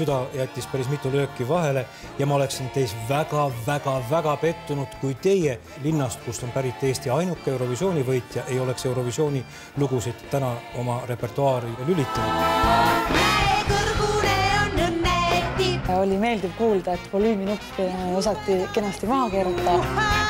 süda jättis päris mitu lööki vahele ja ma oleksin teis väga-väga-väga pettunud, kui teie linnast, kust on pärit Eesti ainuke Eurovisiooni võitja, ei oleks Eurovisiooni lugusid täna oma repertuaari lülitanud. oli meeldiv kuulda, et volüüminupp osati kenasti maha keerata